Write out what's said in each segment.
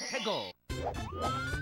Let's.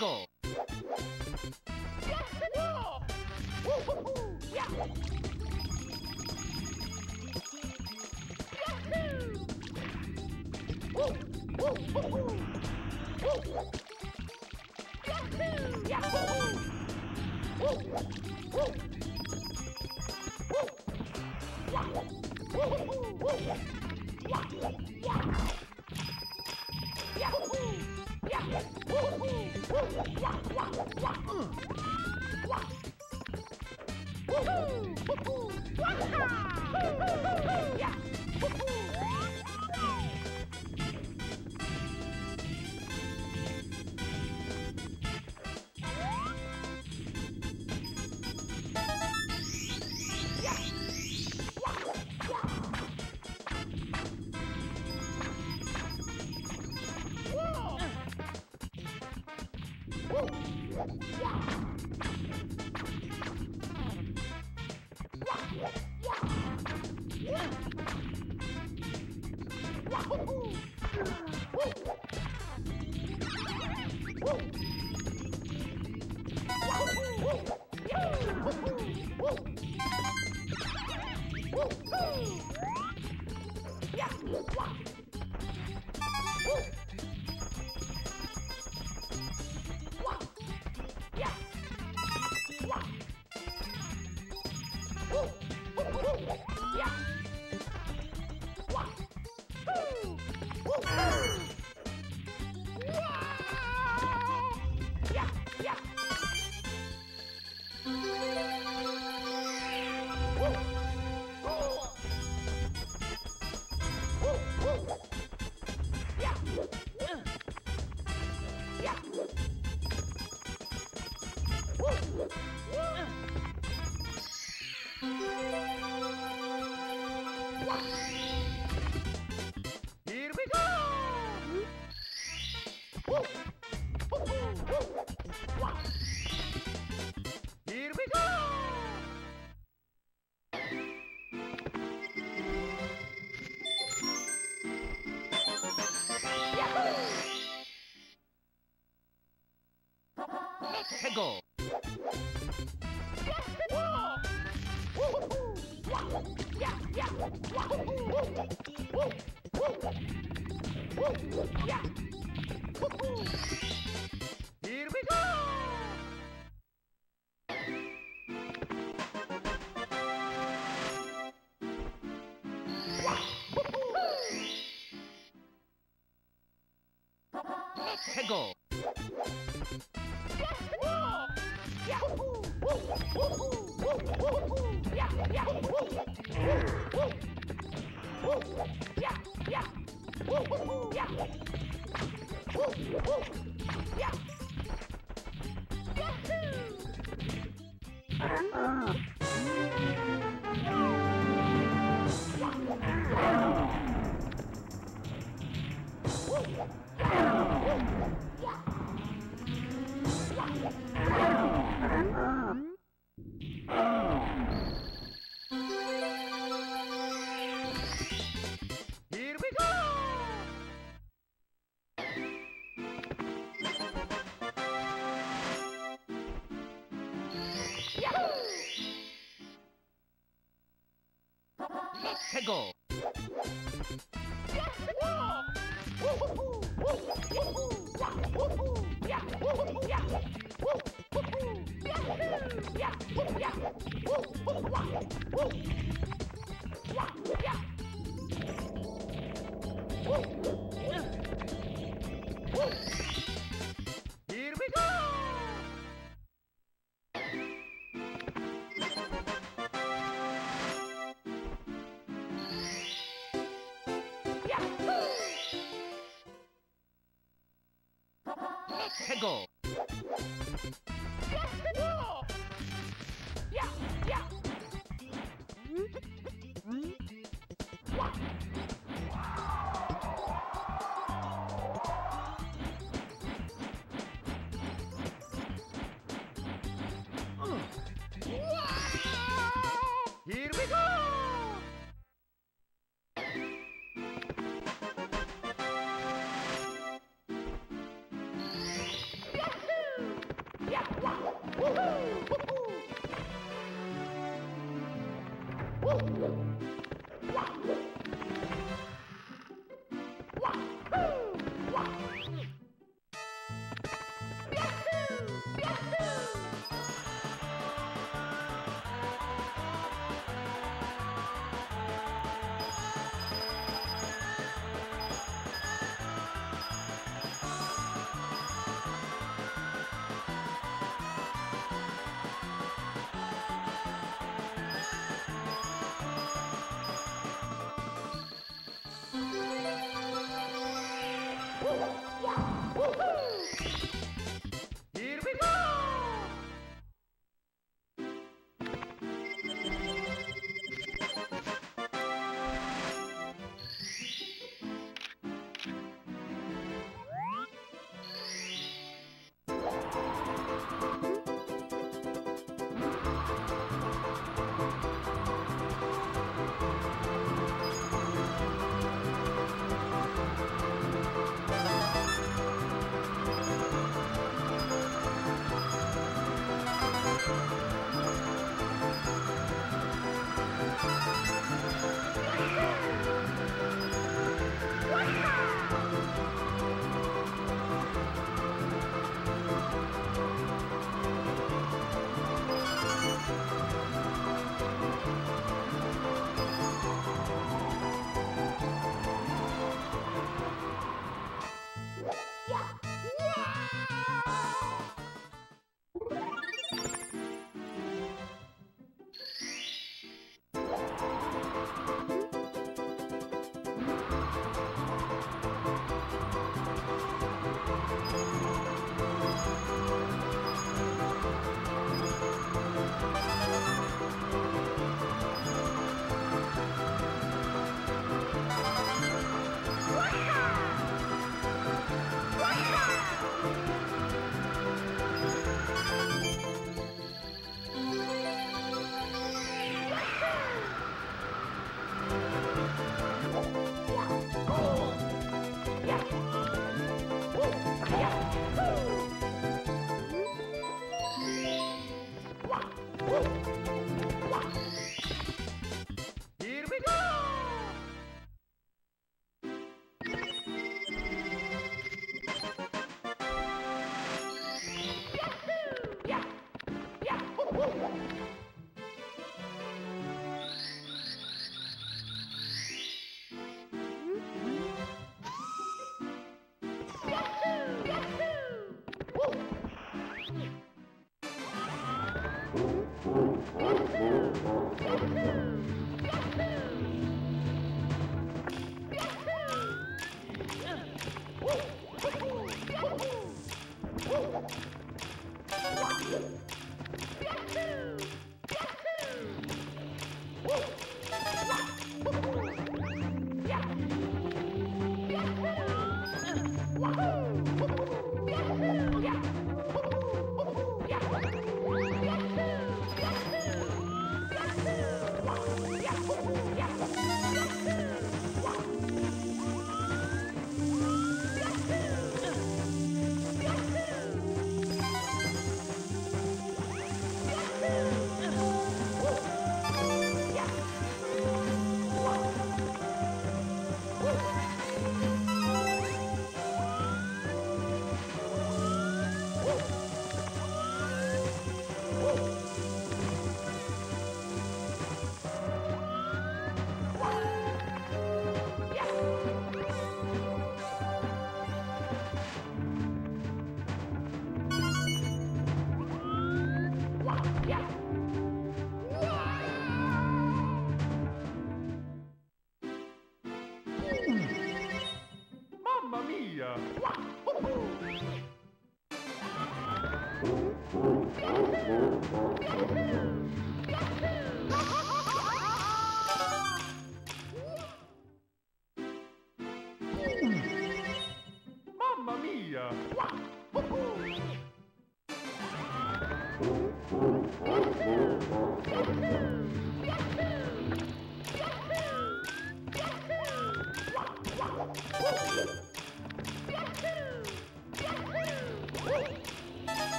Let's go.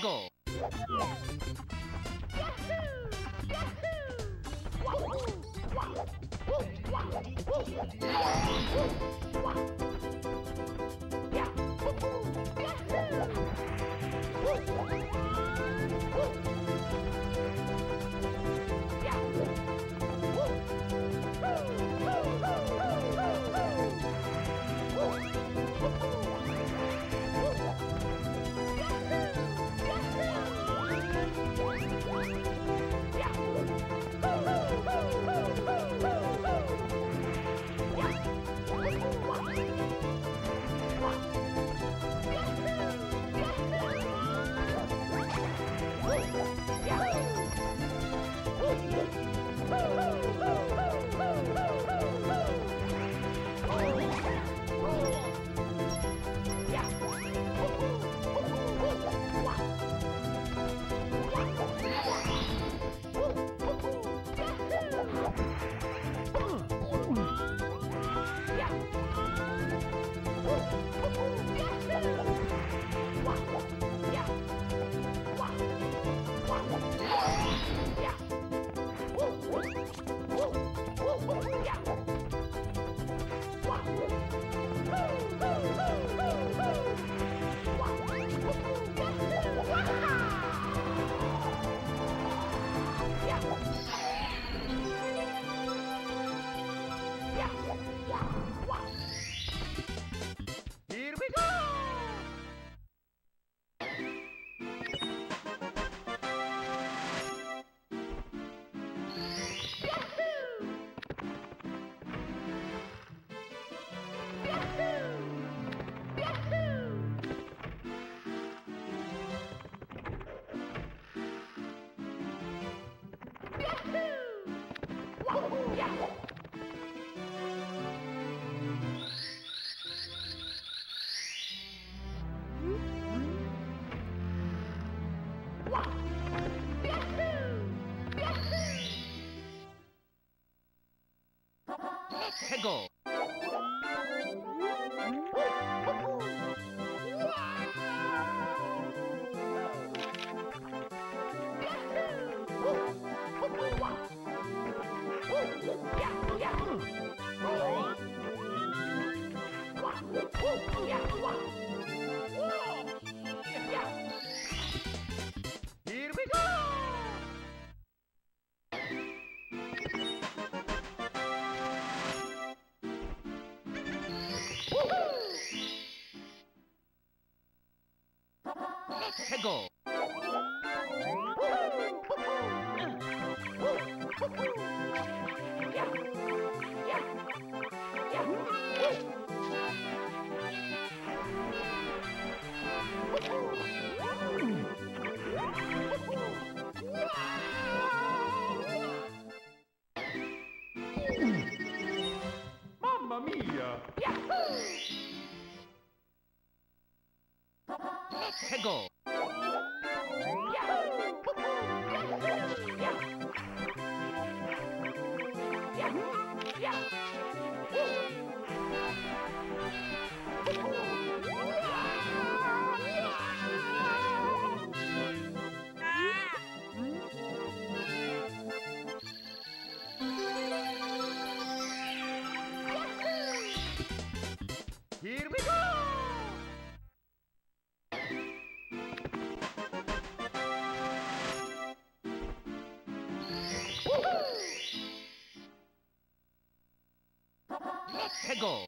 Let's go! Here Go. 해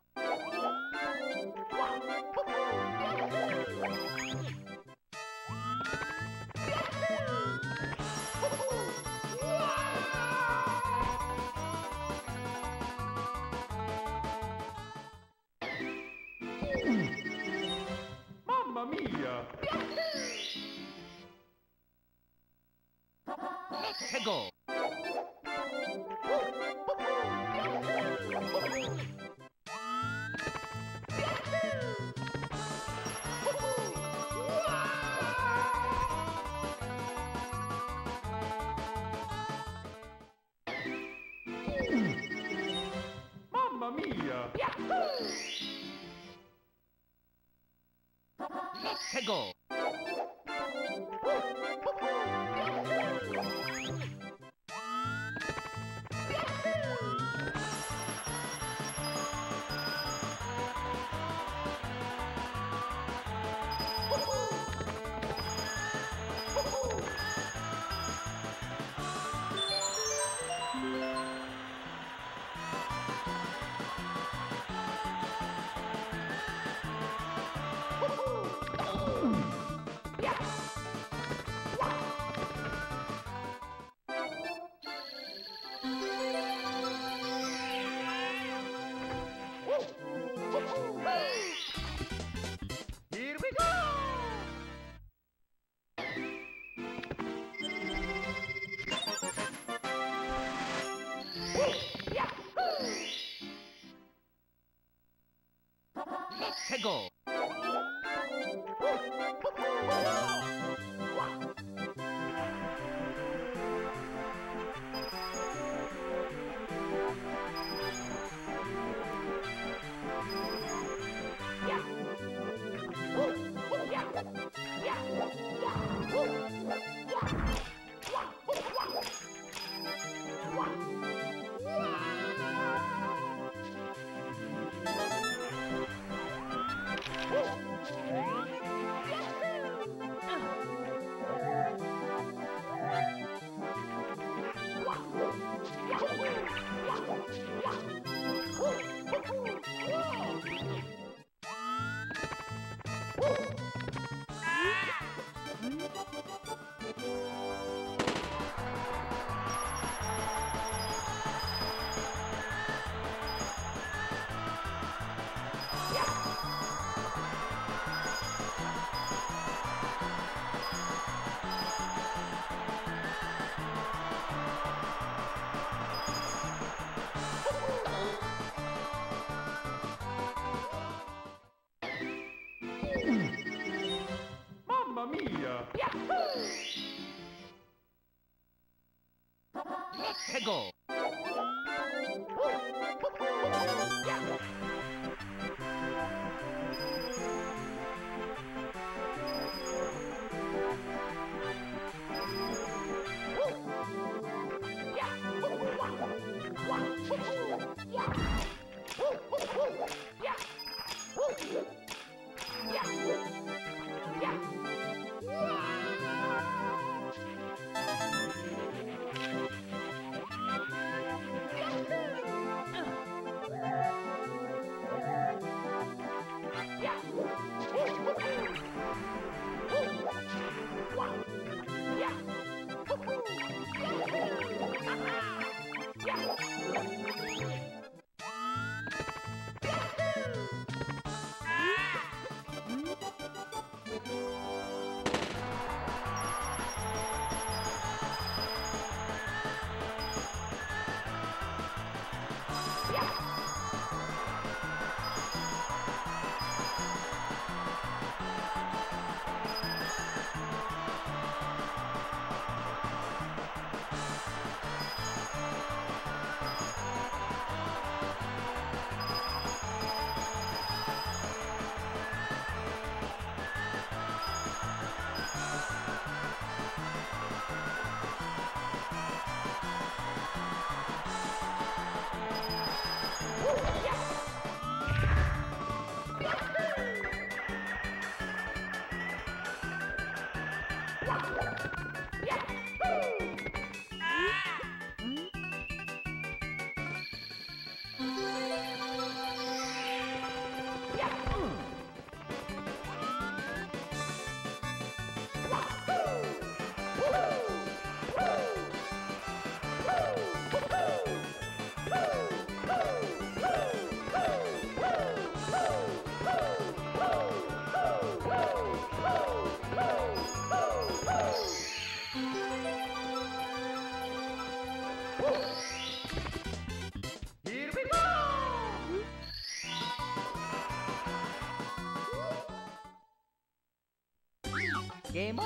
해 Ooh. Here 게임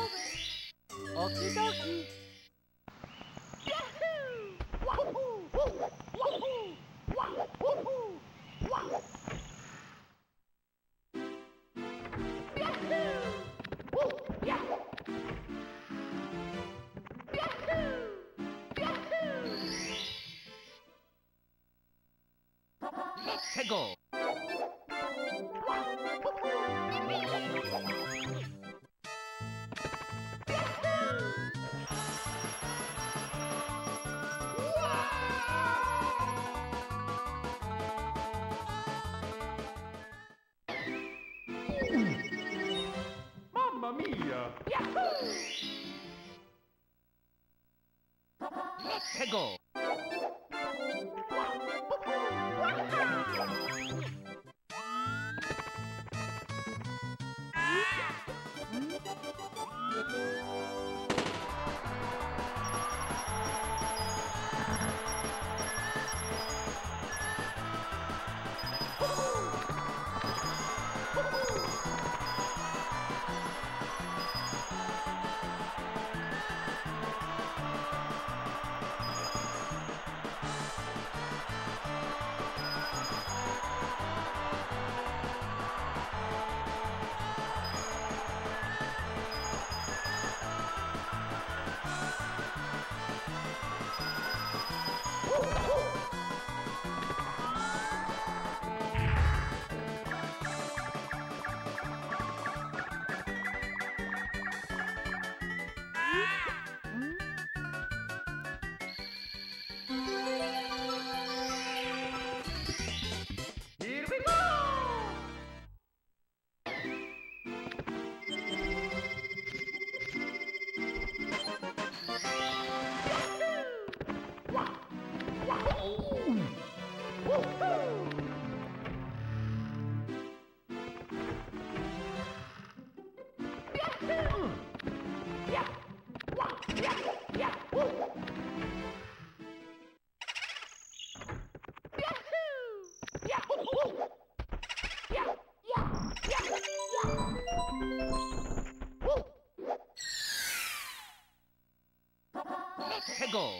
go.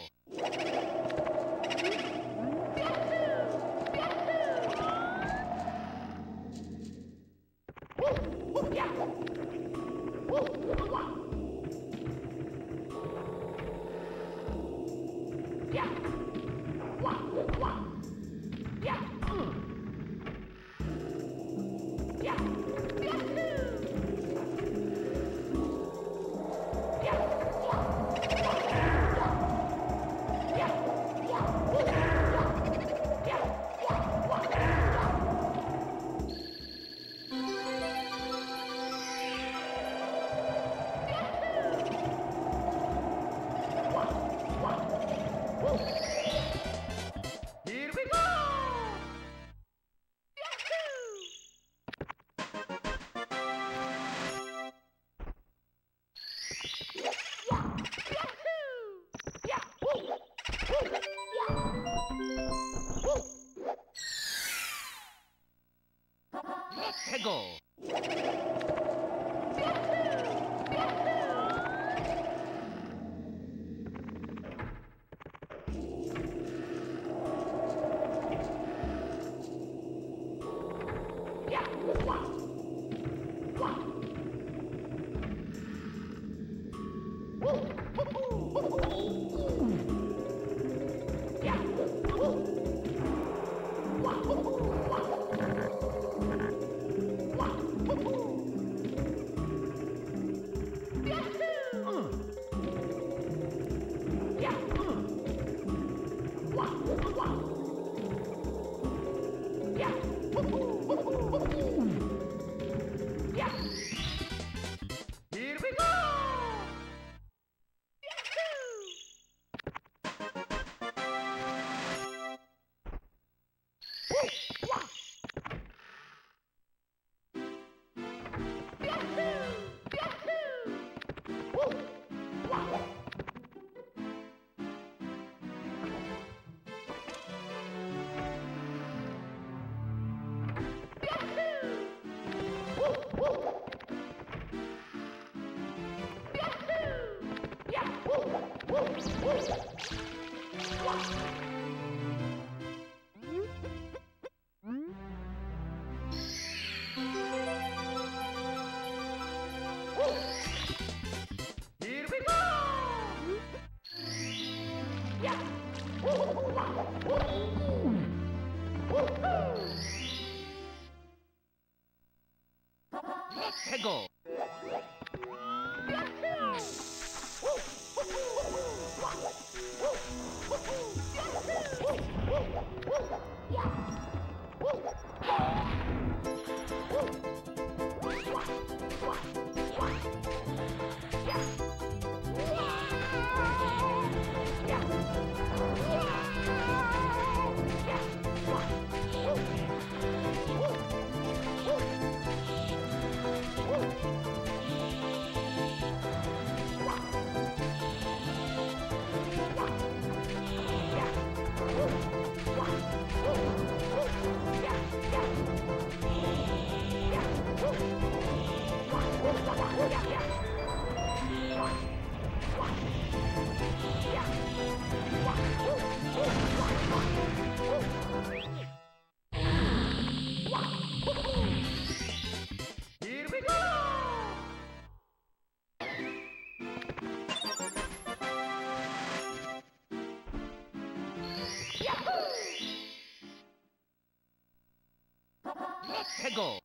Here go. 해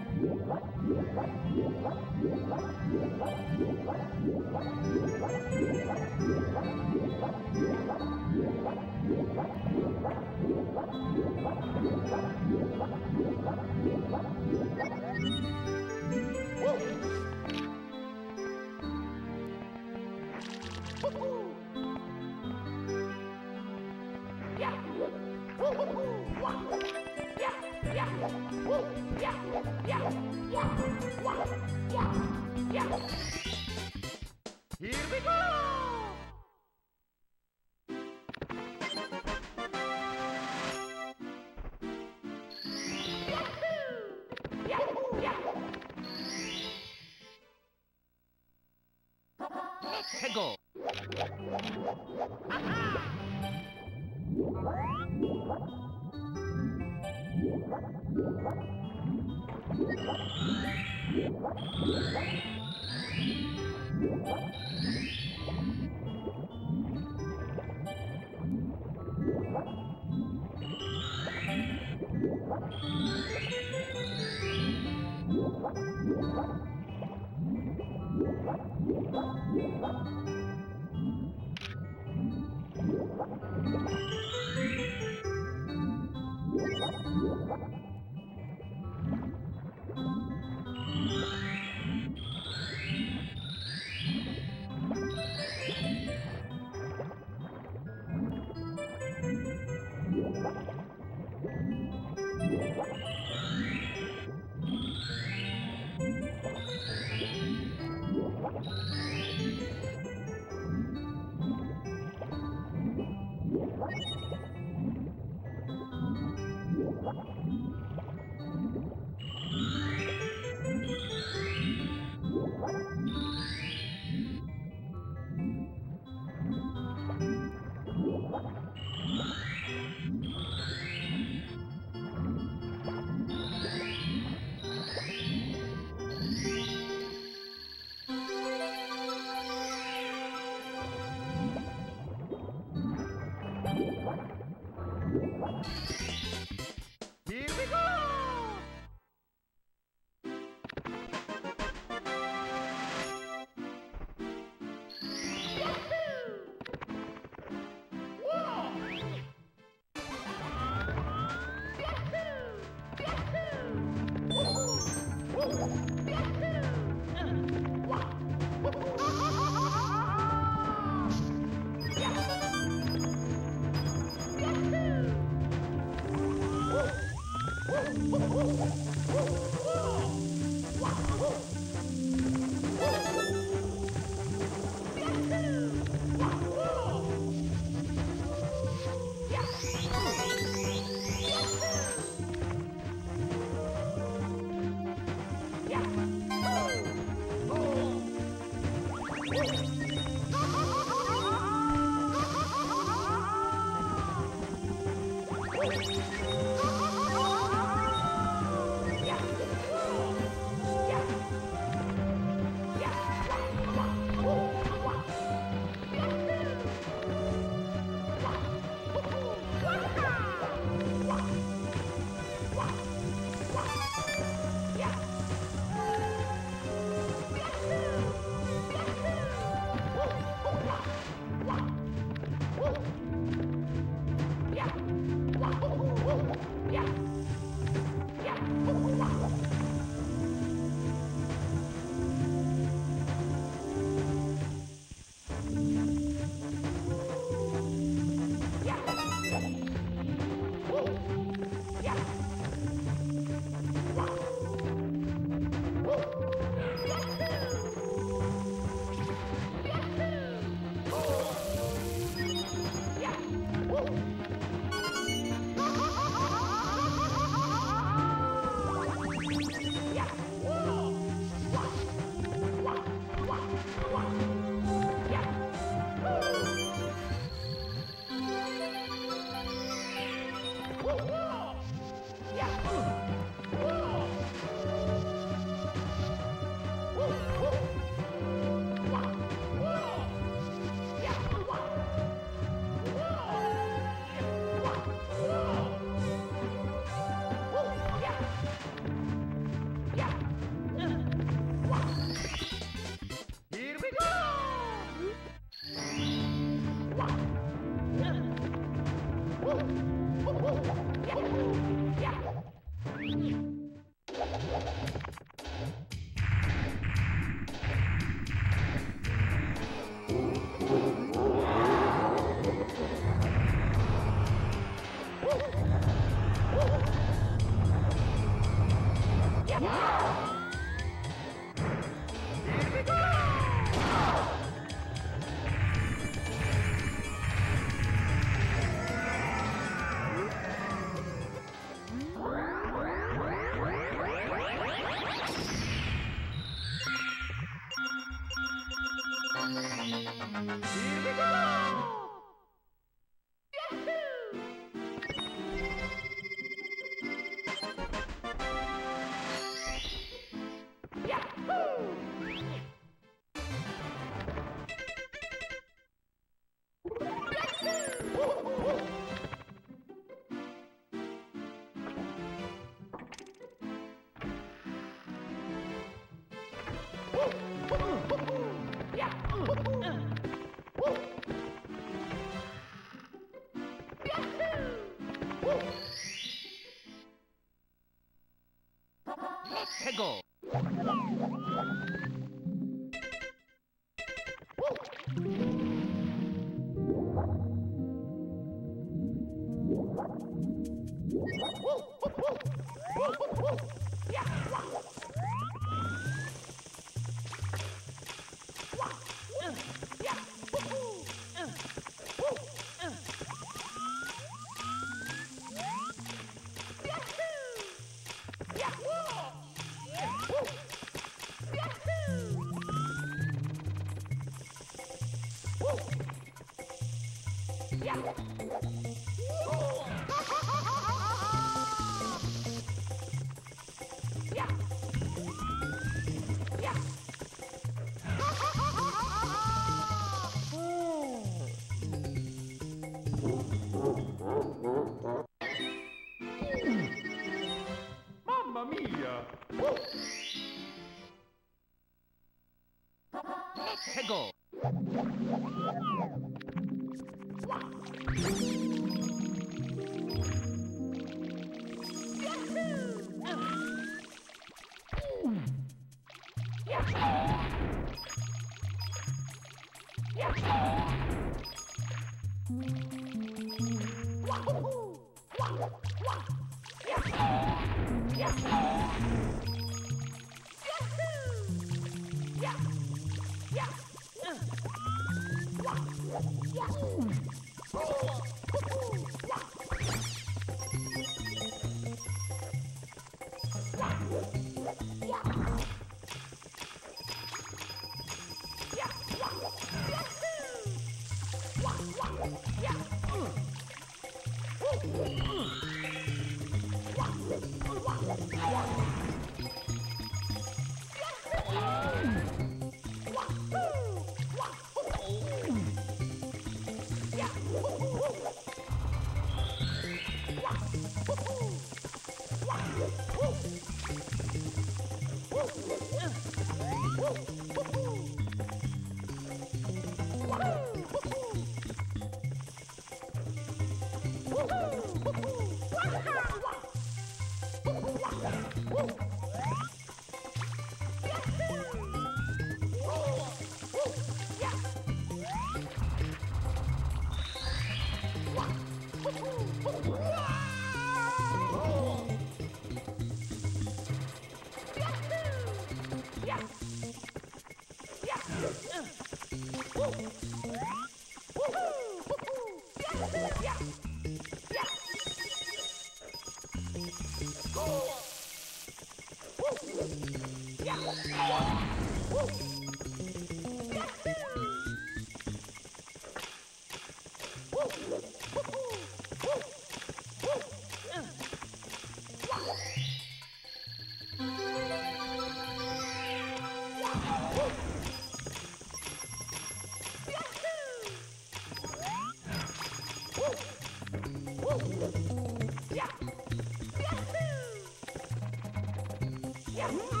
Here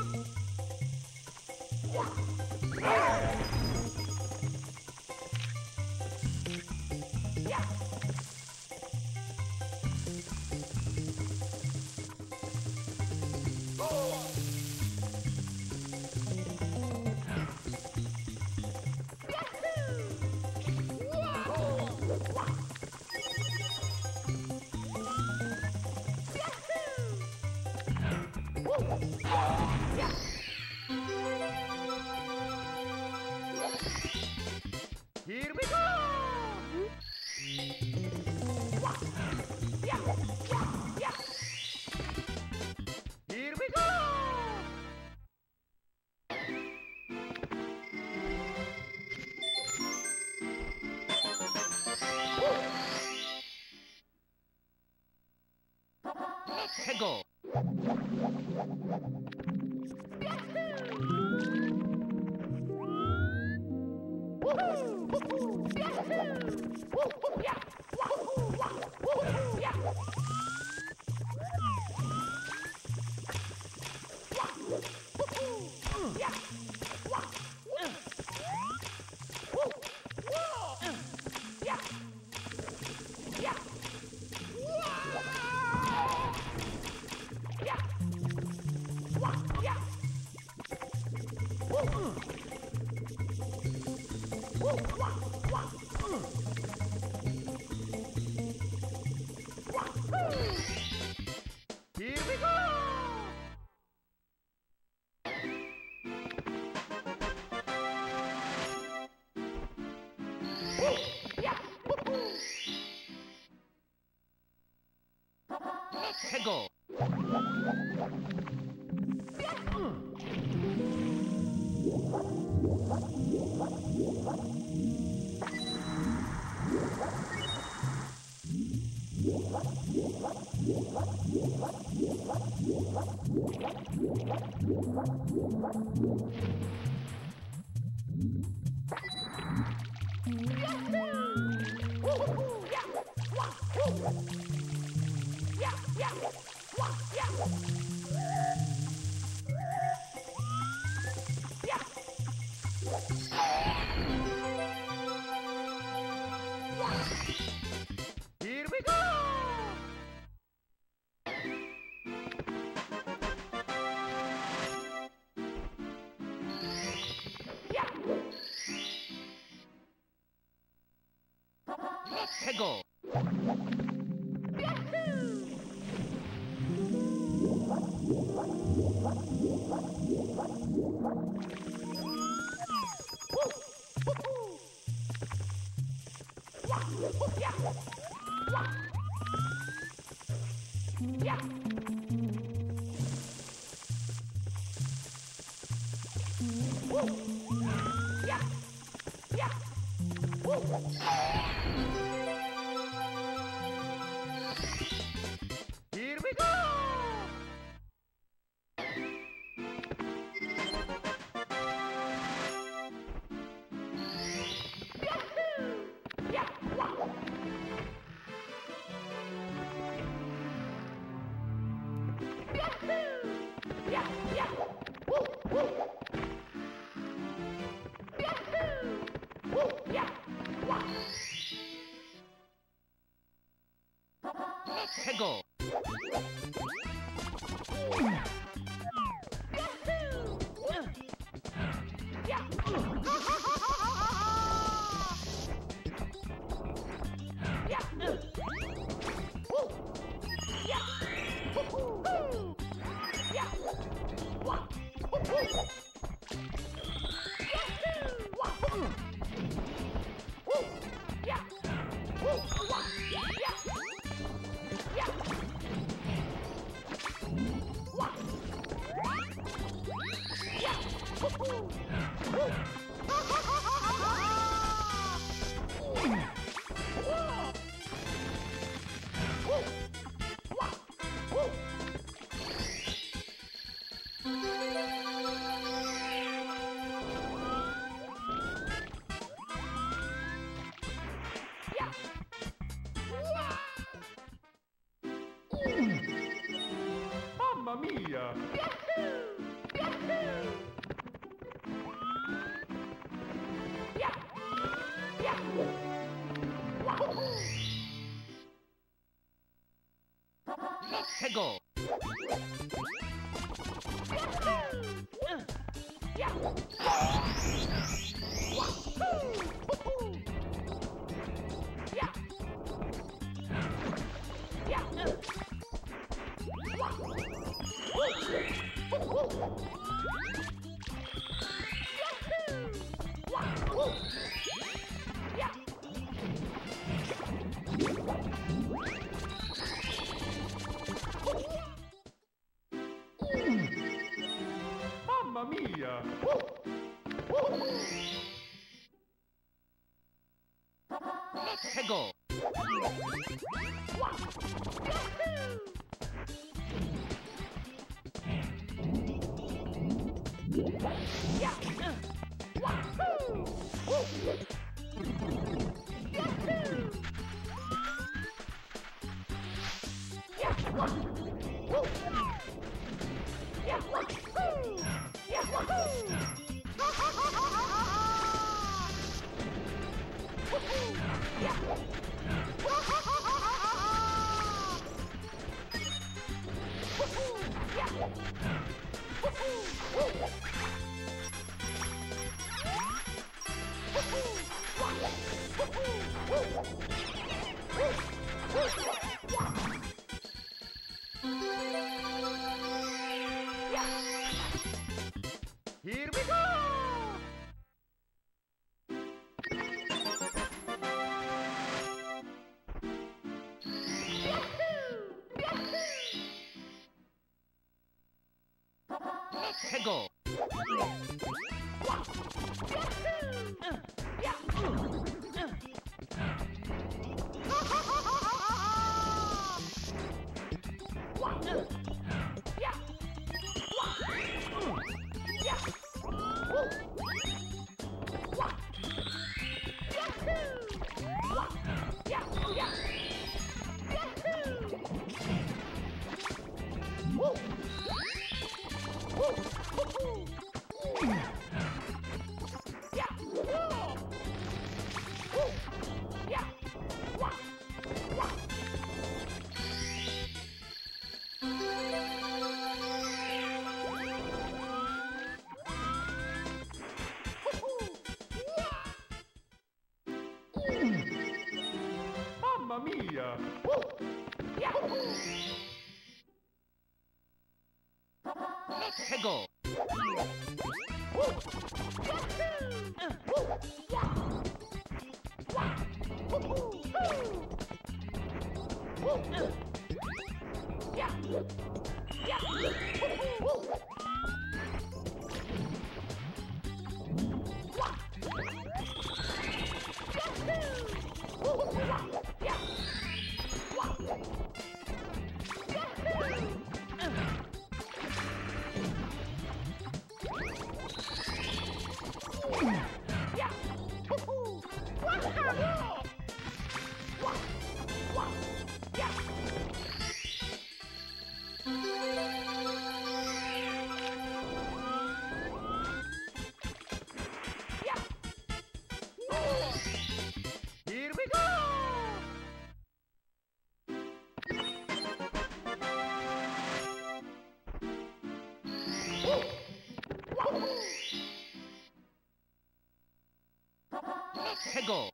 해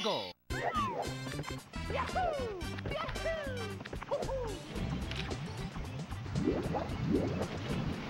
해고 Mamma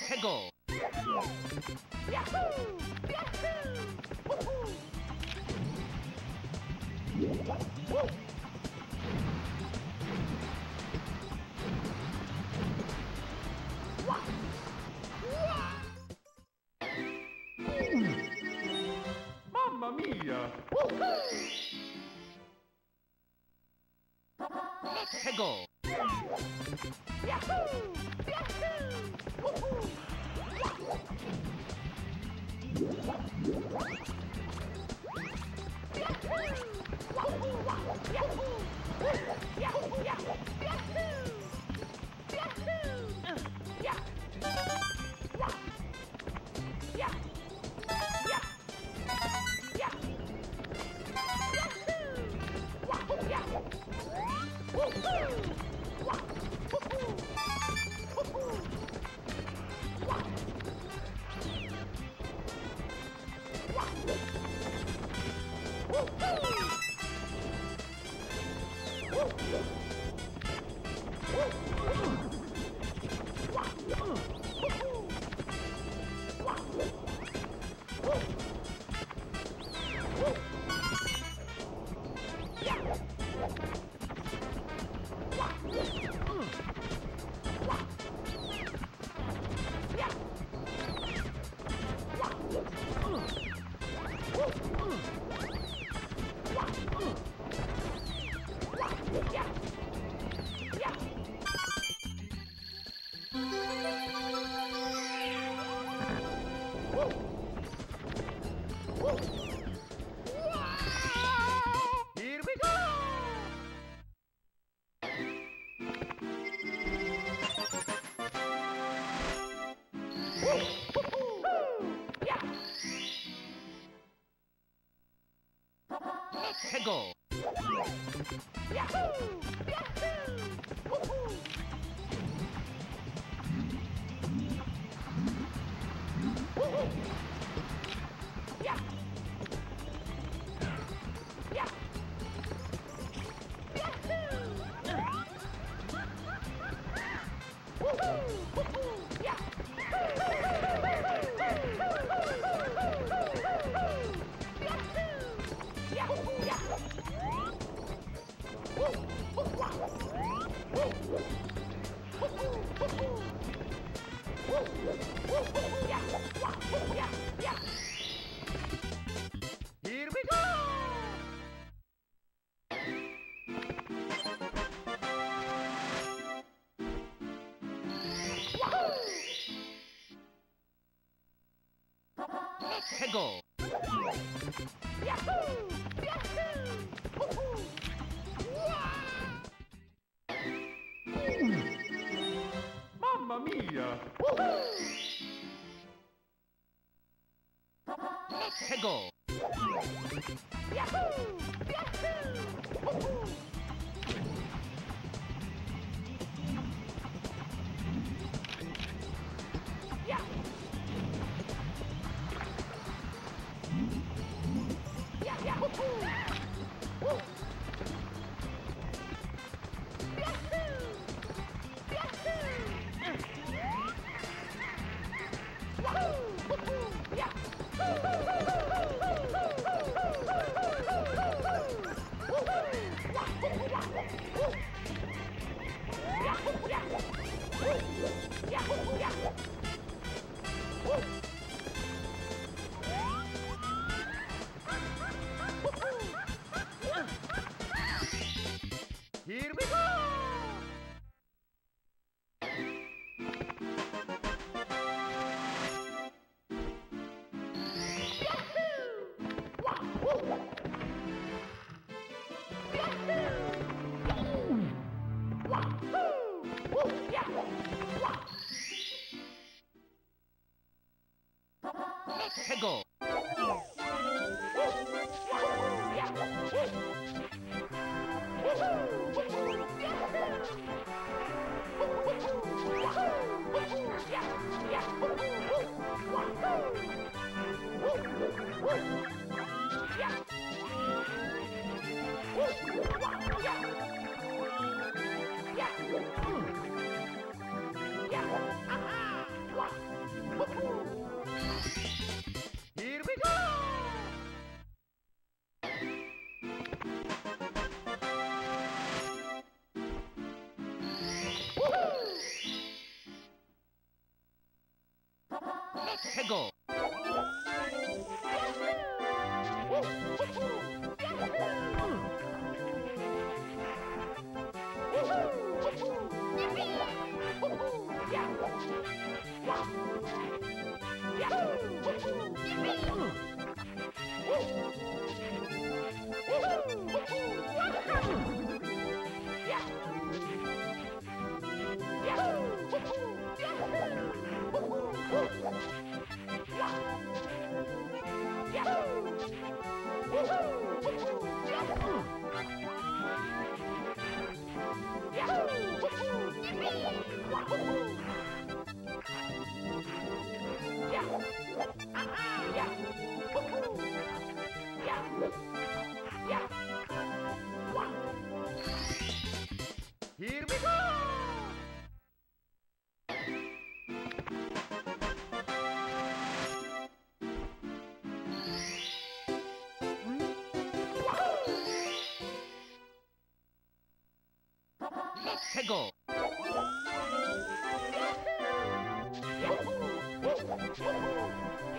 Hegel. Yahoo! Yahoo! Mamma mia! Hegel. Yahoo! Yahoo! Mamma mia! Woohoo! Let's go!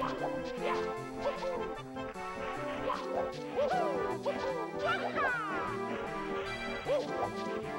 Mamma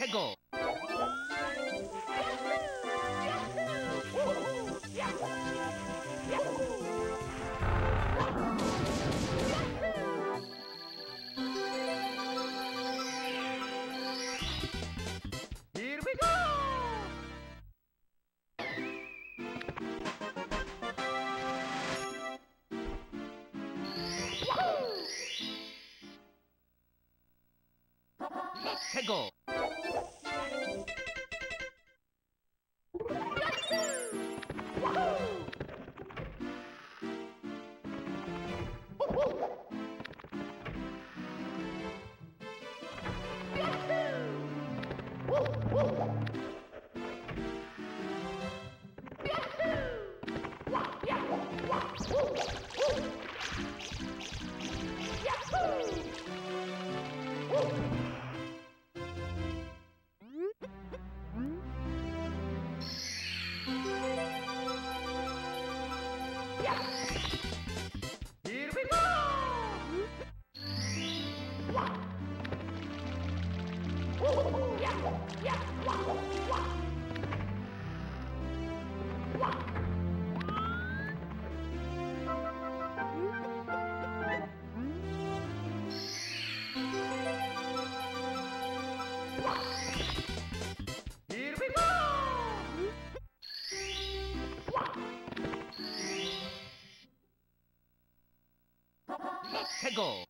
해 Let's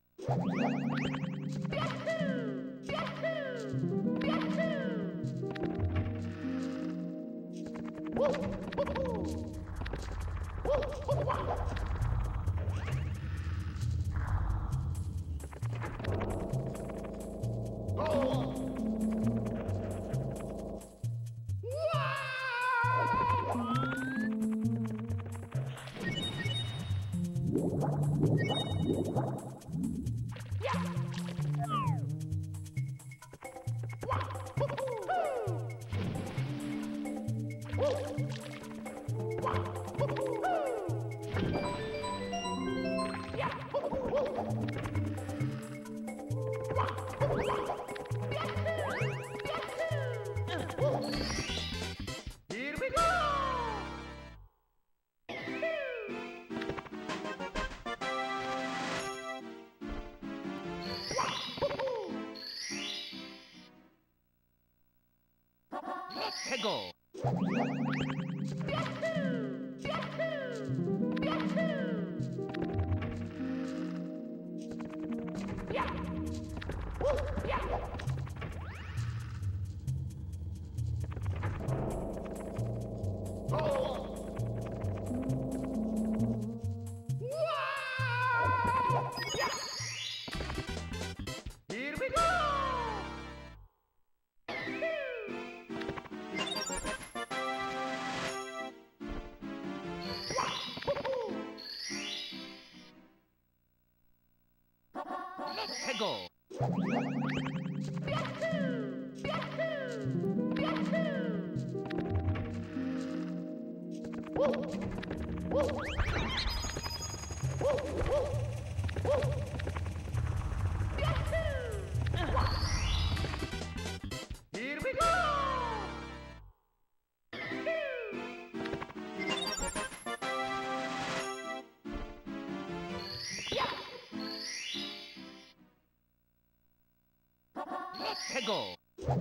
Let's go. Here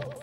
we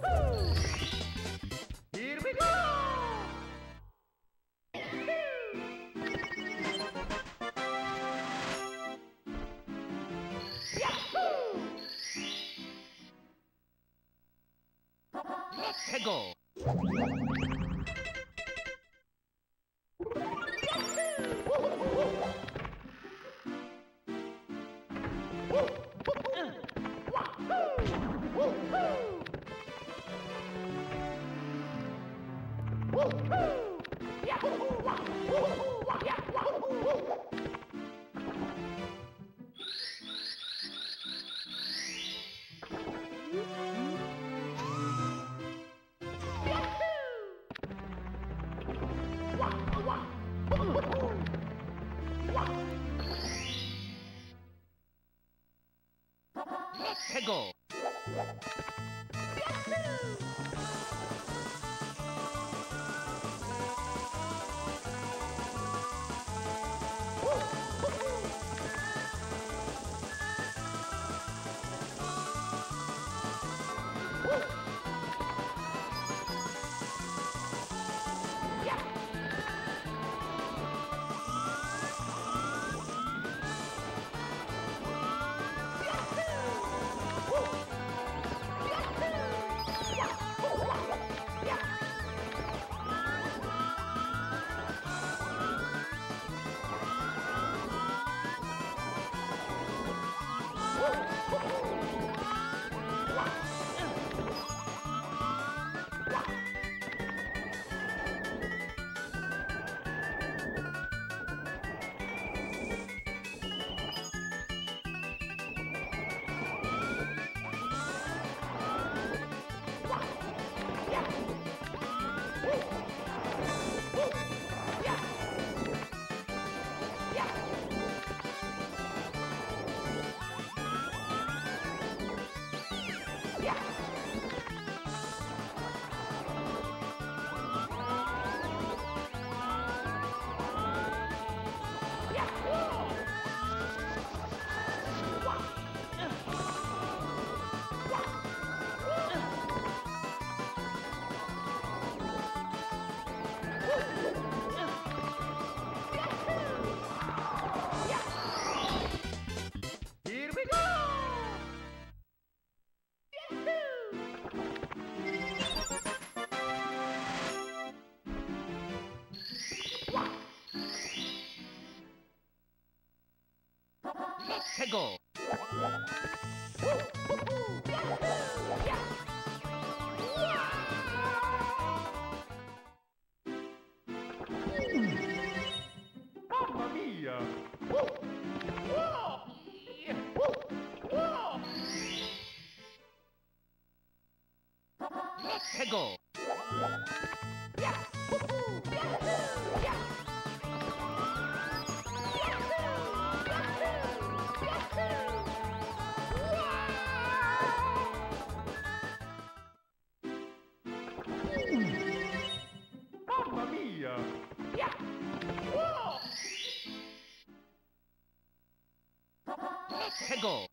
Peggle.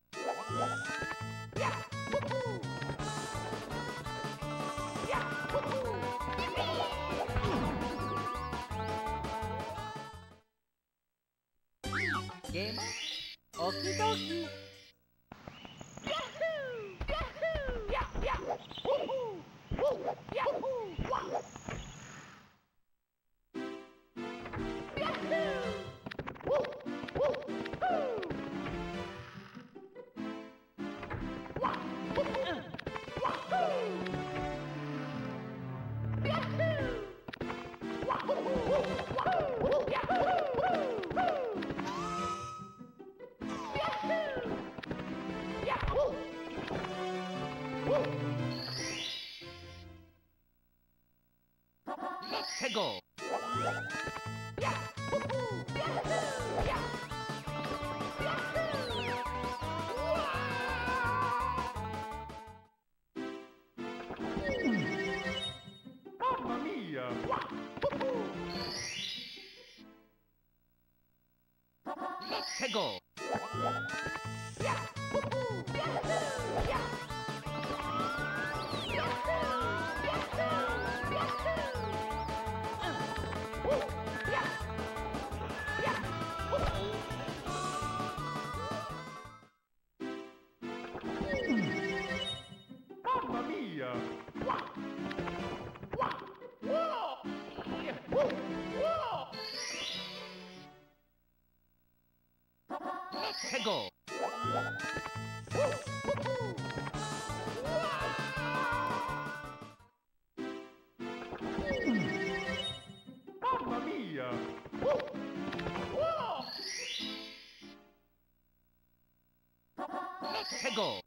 Peggle.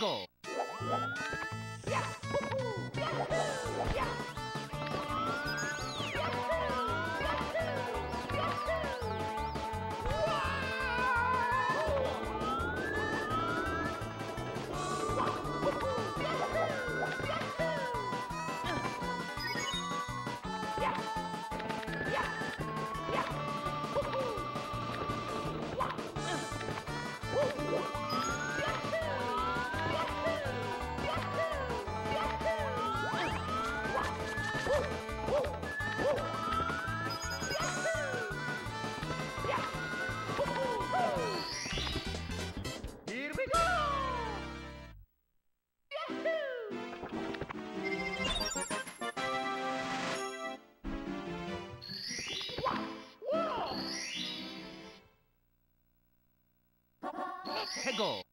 Mamma. 해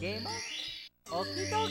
でも置くぞ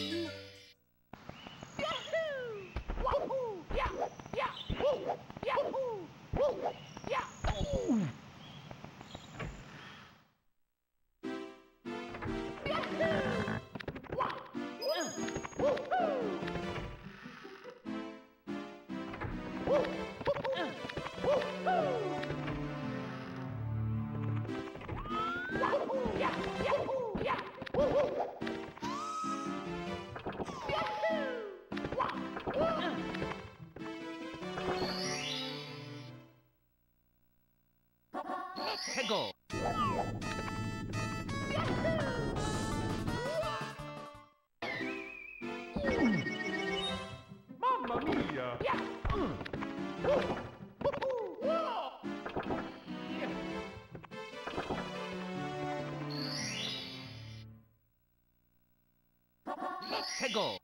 최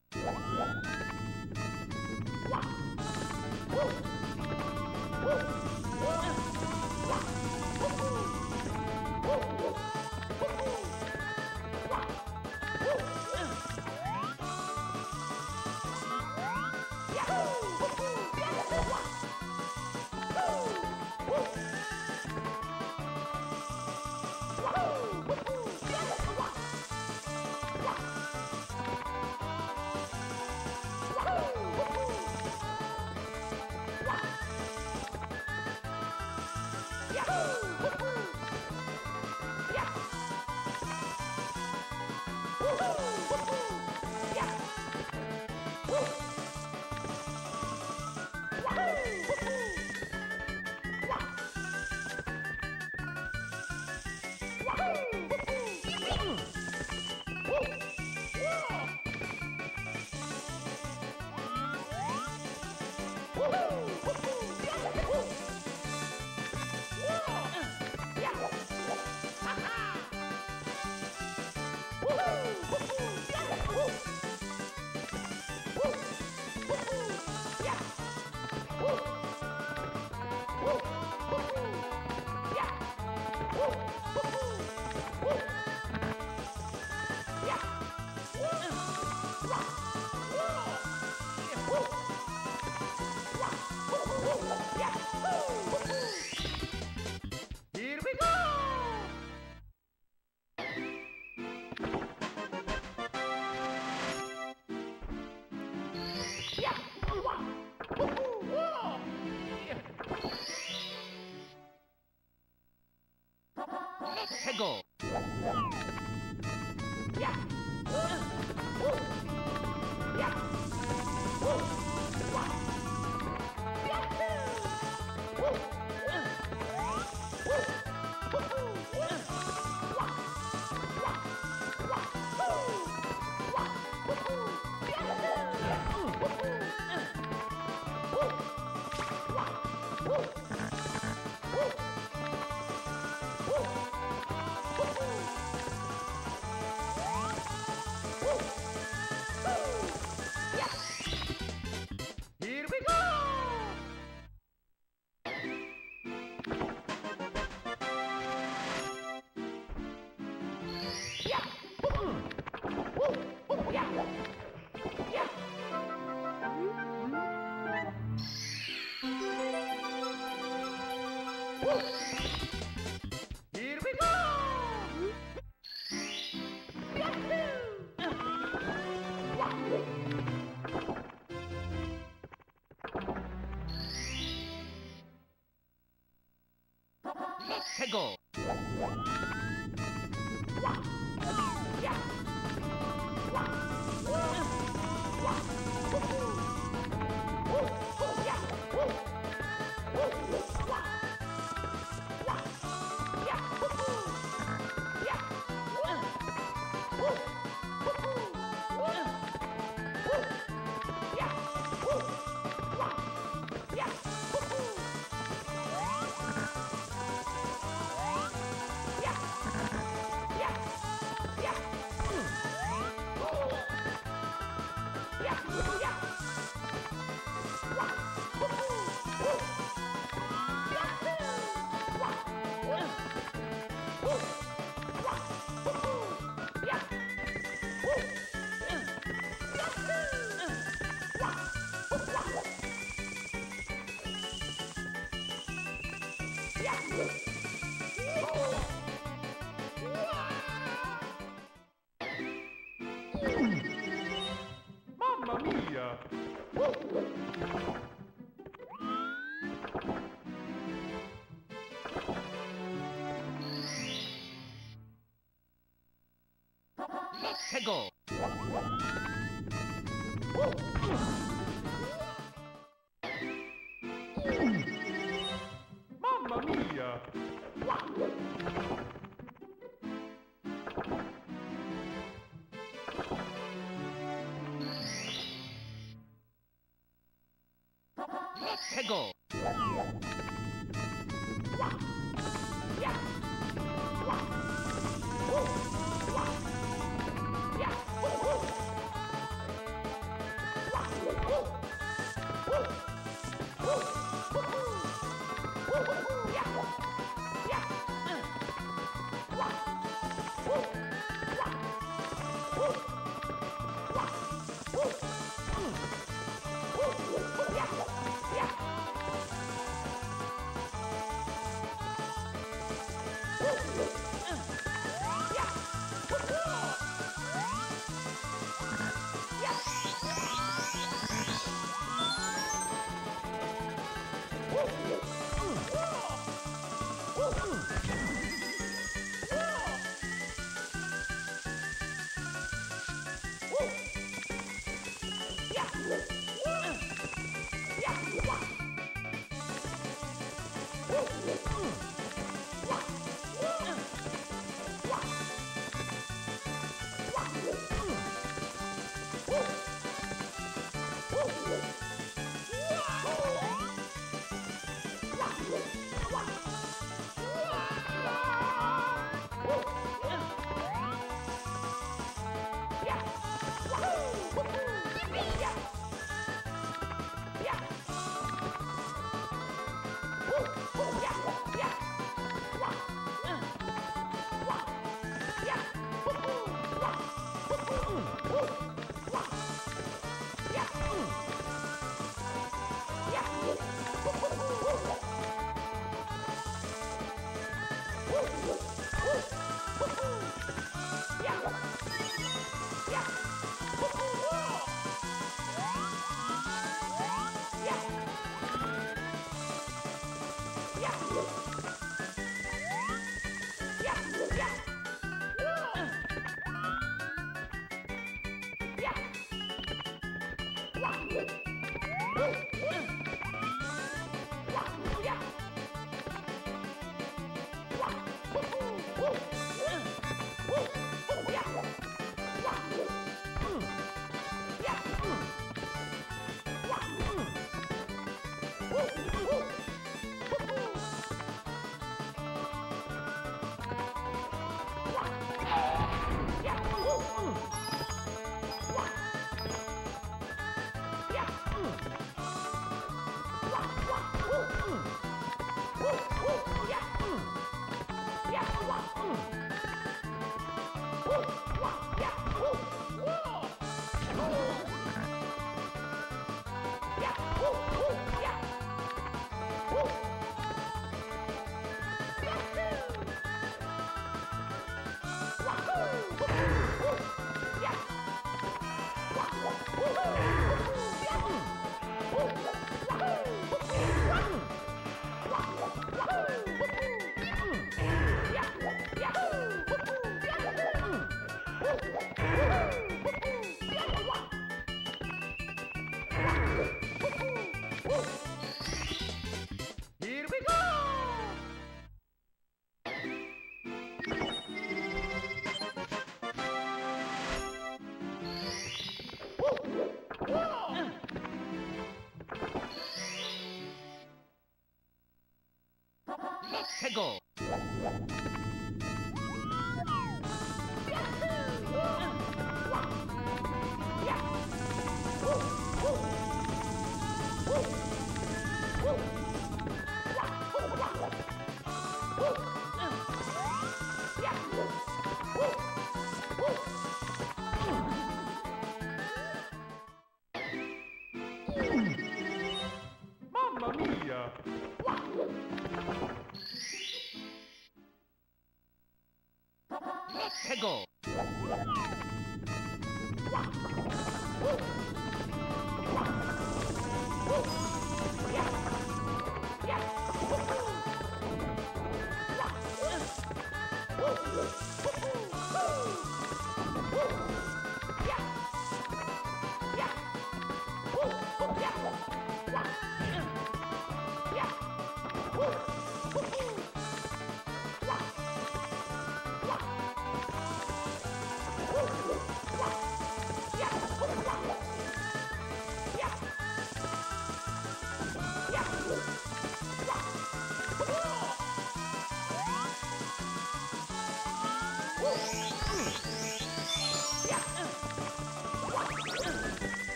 Yeah!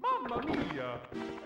Mamma mia!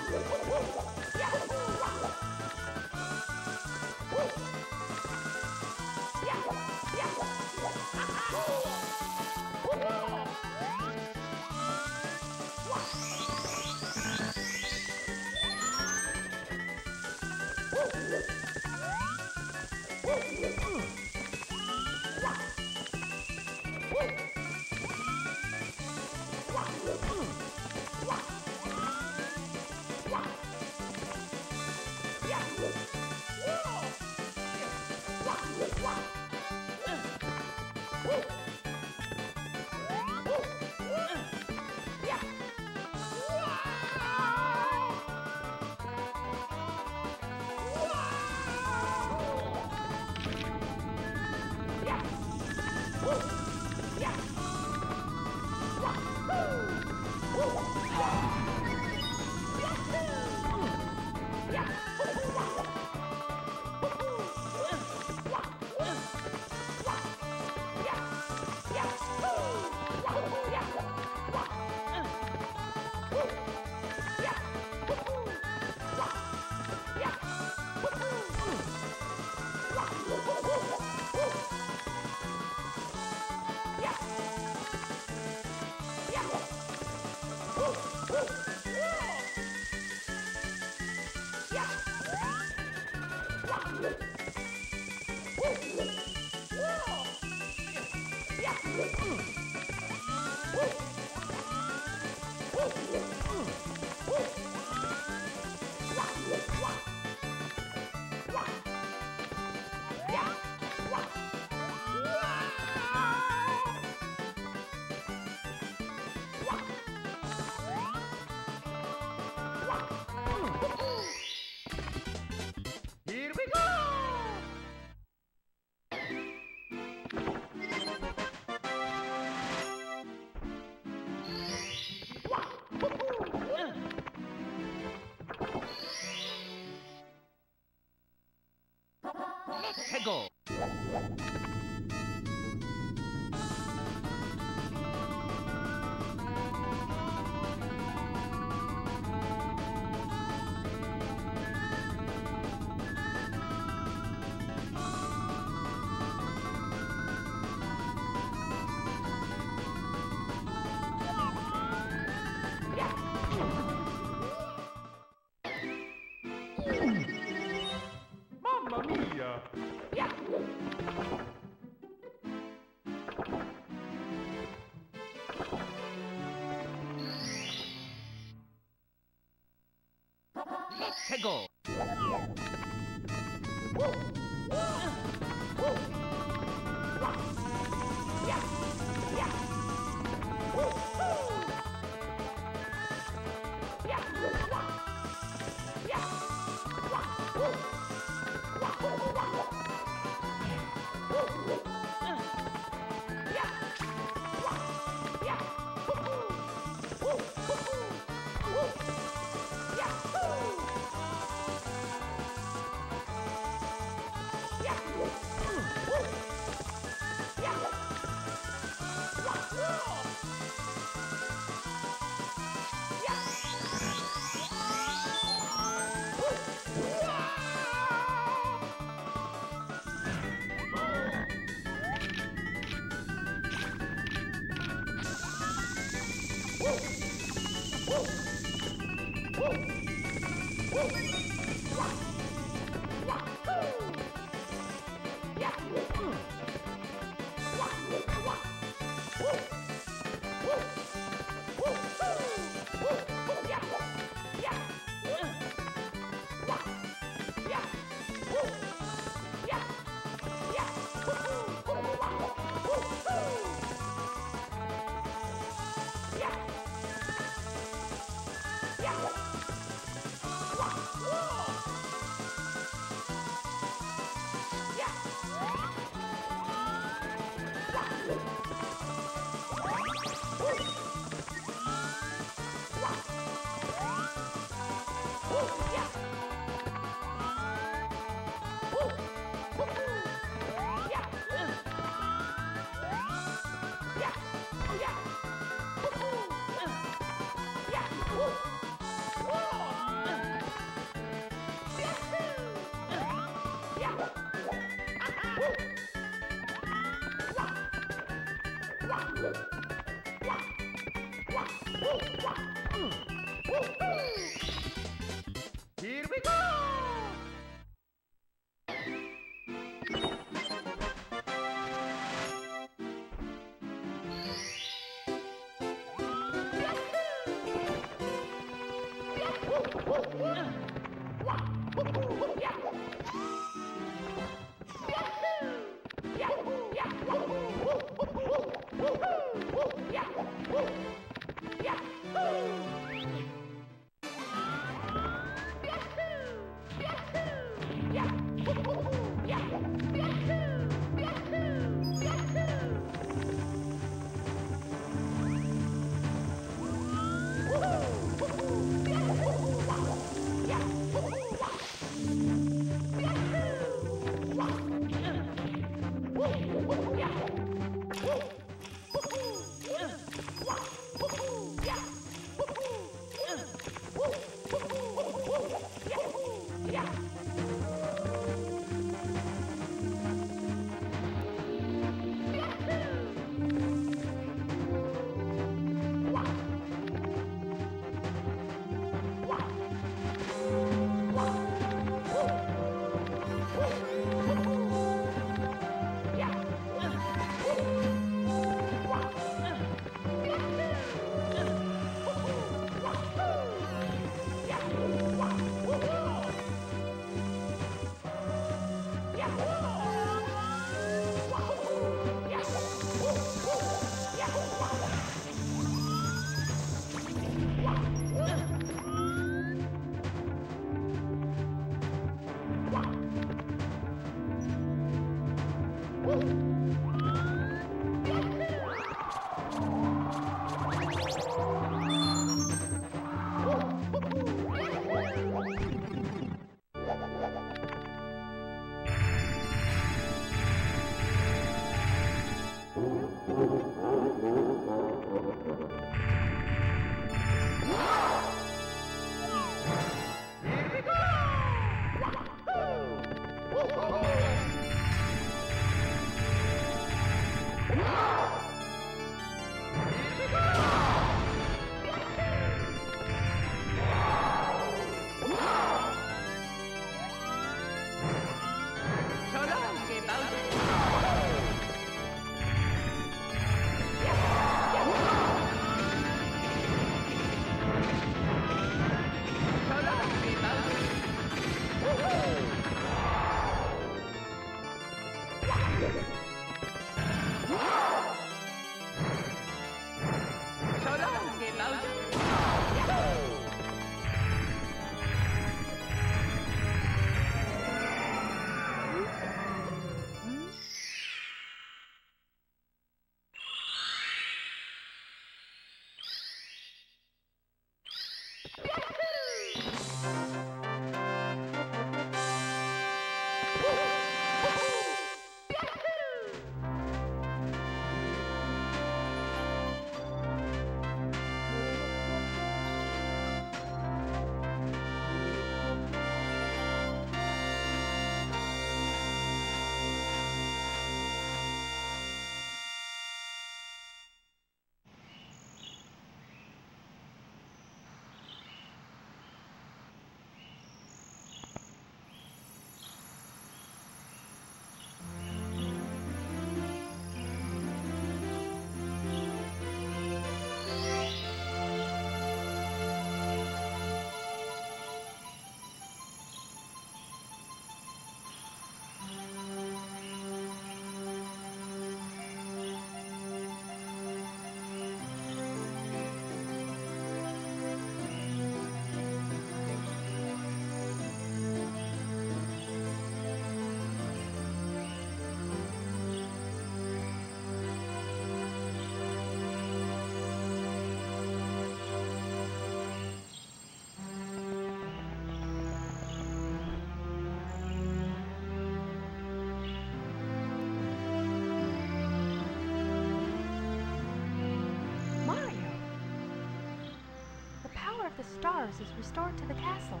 The stars is restored to the castle.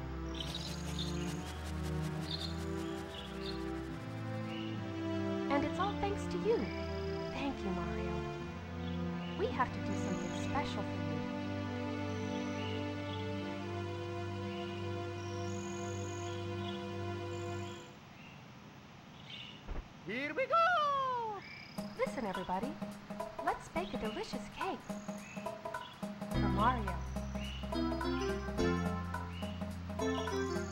And it's all thanks to you. Thank you, Mario. We have to do something special for you. Here we go! Listen, everybody. Let's bake a delicious cake. For Mario. Mario! thank you